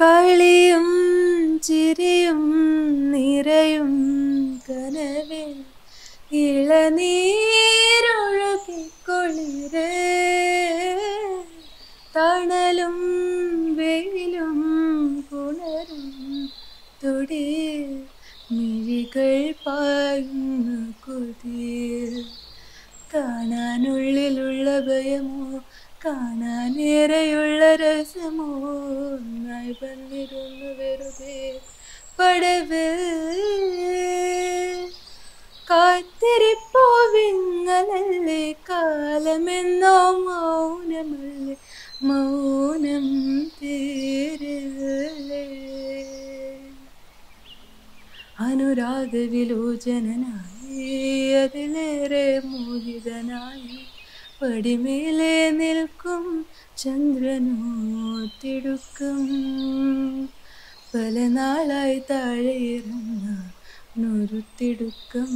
കളിയും ചിരിയും നിറയും കനവിൽ ഇളനീരൊഴുകിക്കൊളിരേ. തണലും വെയിലും കുണരും തൊടിയിൽ മിഴികൾ പായുന്ന കൊതിയിൽ. കാണാനുള്ളിലുള്ള ഭയമോ കാണാനേറെയുള്ള രസമോ ഒന്നായി വന്നിരുന്നു വെറുതെ. പടവിൽ കാത്തിരിപ്പോവിങ്ങലല്ലേ കാലമെന്നോ മൗനമല്ലേ മൗനം തേരല്ലേ. അനുരാഗ വിലോചനായി പടിമേലെ നിൽക്കും ചന്ദ്രനോത്തിടുക്കും പല നാളായി താഴെ ഇറങ്ങ നൊരുത്തിടുക്കം